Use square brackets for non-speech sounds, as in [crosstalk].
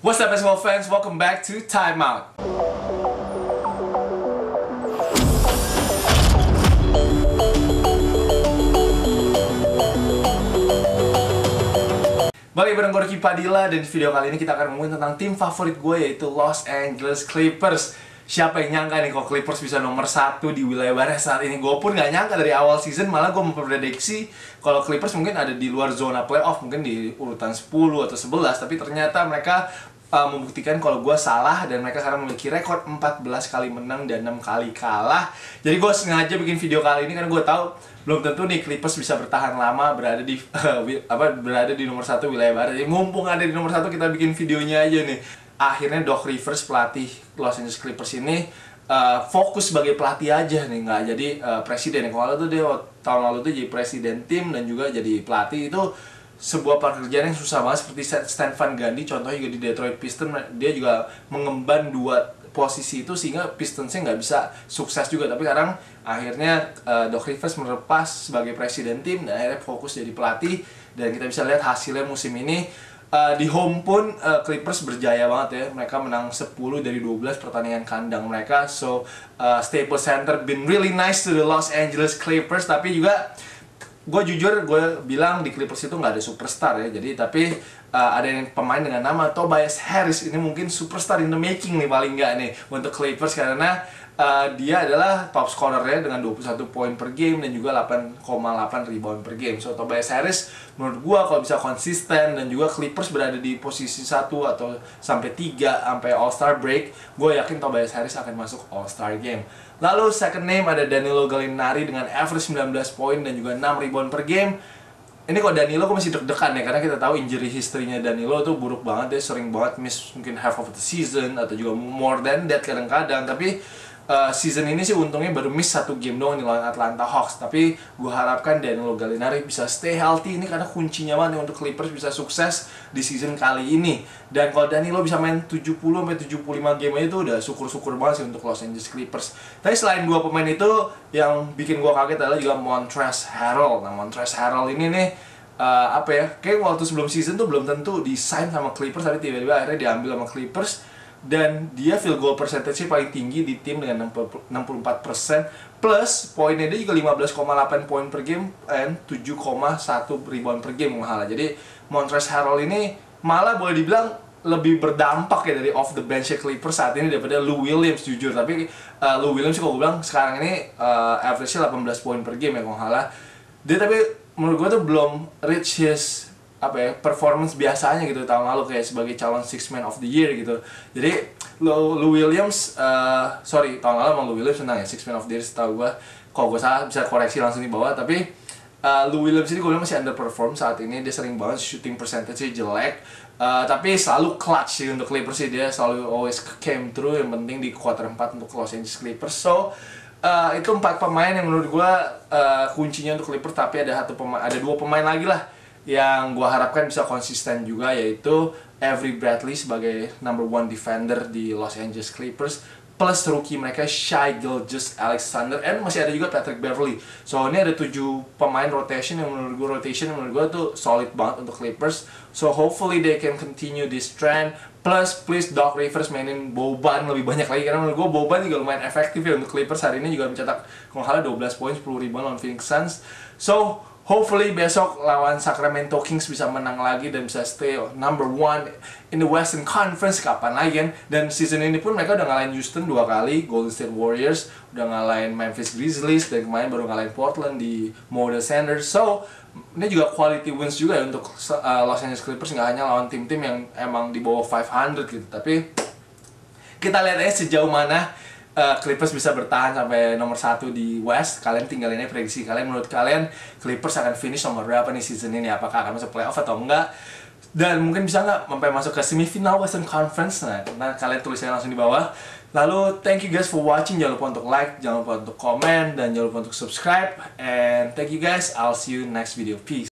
What's up basketball fans? Welcome back to Time Out. Balik bareng gue Padilla dan di video kali ini kita akan ngomongin tentang tim favorit gue yaitu Los Angeles Clippers Siapa yang nyangka nih kalau Clippers bisa nomor satu di wilayah barat saat ini Gue pun gak nyangka dari awal season malah gue memprediksi Kalau Clippers mungkin ada di luar zona playoff Mungkin di urutan 10 atau 11 Tapi ternyata mereka uh, membuktikan kalau gue salah dan mereka sekarang memiliki rekor 14 kali menang dan 6 kali kalah. Jadi gue sengaja bikin video kali ini karena gue tahu belum tentu nih Clippers bisa bertahan lama berada di [laughs] uh, apa berada di nomor satu wilayah barat. Jadi mumpung ada di nomor satu kita bikin videonya aja nih. Akhirnya Doc Rivers pelatih Los Angeles Clippers ini uh, fokus sebagai pelatih aja nih nggak jadi uh, presiden. Kalau tuh dia tahun lalu tuh jadi presiden tim dan juga jadi pelatih. Itu sebuah pekerjaan yang susah banget seperti Stan Van Gundy contohnya juga di Detroit Pistons dia juga mengemban dua posisi itu sehingga Pistonsnya nggak bisa sukses juga. Tapi sekarang akhirnya uh, Doc Rivers melepas sebagai presiden tim dan akhirnya fokus jadi pelatih. Dan kita bisa lihat hasilnya musim ini uh, di home pun uh, Clippers berjaya banget ya. Mereka menang 10 dari 12 pertandingan kandang mereka. So uh, Staples Center been really nice to the Los Angeles Clippers. Tapi juga gue jujur gue bilang di Clippers itu nggak ada superstar ya. Jadi tapi uh, ada yang pemain dengan nama Tobias Harris. Ini mungkin superstar in the making nih paling nggak nih untuk Clippers. Karena uh, dia adalah top scorer ya dengan 21 poin per game dan juga 8,8 rebound per game. So Tobias Harris menurut gua kalau bisa konsisten dan juga Clippers berada di posisi 1 atau sampai 3 sampai All Star break, gue yakin Tobias Harris akan masuk All Star game. Lalu second name ada Danilo Gallinari dengan average 19 poin dan juga 6 rebound per game. Ini kok Danilo kok masih deg-degan ya karena kita tahu injury history-nya Danilo tuh buruk banget ya, sering banget miss mungkin half of the season atau juga more than that kadang-kadang. Tapi uh, season ini sih untungnya baru miss satu game doang di lawan Atlanta Hawks. Tapi gue harapkan Danilo Gallinari bisa stay healthy. Ini karena kuncinya banget untuk Clippers bisa sukses di season kali ini. Dan kalau Danilo bisa main 70 sampai 75 game aja itu udah syukur-syukur banget sih untuk Los Angeles Clippers. Tapi selain dua pemain itu yang bikin gue kaget adalah juga Montrezl Harrell. Nah Montrezl Harrell ini nih uh, apa ya kayak waktu sebelum season tuh belum tentu di sign sama Clippers tapi tiba-tiba akhirnya diambil sama Clippers dan dia field goal percentage paling tinggi di tim dengan 64% plus poinnya dia juga 15,8 poin per game and 7,1 rebound per game malah jadi Montrezl Harrell ini malah boleh dibilang lebih berdampak ya dari off the bench Clippers saat ini daripada Lou Williams jujur. Tapi uh, Lou Williams kalau gue bilang sekarang ini uh, average-nya 18 poin per game ya kalau dia tapi menurut gue tuh belum reach his apa ya performance biasanya gitu tahun lalu kayak sebagai calon six man of the year gitu. Jadi Lou, Lou Williams uh, sorry tahun lalu emang Lou Williams menang ya six man of the year setahu gue kalau gue salah bisa koreksi langsung di bawah tapi uh, Lou Williams ini gue bilang masih underperform saat ini. Dia sering banget shooting percentage jelek. Uh, tapi selalu clutch sih untuk Clippers sih. Dia selalu always came through yang penting di quarter 4 untuk Los Angeles Clippers. So uh, itu empat pemain yang menurut gue uh, kuncinya untuk Clippers tapi ada satu pemain ada dua pemain lagi lah yang gue harapkan bisa konsisten juga yaitu Avery Bradley sebagai number one defender di Los Angeles Clippers plus rookie mereka Shai Gilgeous Alexander and masih ada juga Patrick Beverly so ini ada tujuh pemain rotation yang menurut gue rotation yang menurut gue tuh solid banget untuk Clippers. So hopefully they can continue this trend plus please Doc Rivers mainin Boban lebih banyak lagi karena menurut gue Boban juga lumayan efektif ya untuk Clippers hari ini juga mencetak kalau 12 poin 10 rebound lawan Phoenix Suns. So Hopefully besok lawan Sacramento Kings bisa menang lagi dan bisa stay number one in the Western Conference kapan lagi kan? Dan season ini pun mereka udah ngalahin Houston dua kali, Golden State Warriors, udah ngalahin Memphis Grizzlies dan kemarin baru ngalahin Portland di Moda Sanders. So ini juga quality wins juga ya untuk uh, Los Angeles Clippers nggak hanya lawan tim-tim yang emang di bawah 500 gitu, tapi kita lihat aja sejauh mana uh, Clippers bisa bertahan sampai nomor satu di West, kalian tinggal ini prediksi kalian menurut kalian Clippers akan finish nomor berapa nih season ini? Apakah akan masuk playoff atau enggak? Dan mungkin bisa nggak sampai masuk ke semifinal Western Conference? Nah, nah kalian tulisnya langsung di bawah. Lalu, thank you guys for watching. Jangan lupa untuk like, jangan lupa untuk komen, dan jangan lupa untuk subscribe. And thank you guys. I'll see you next video. Peace.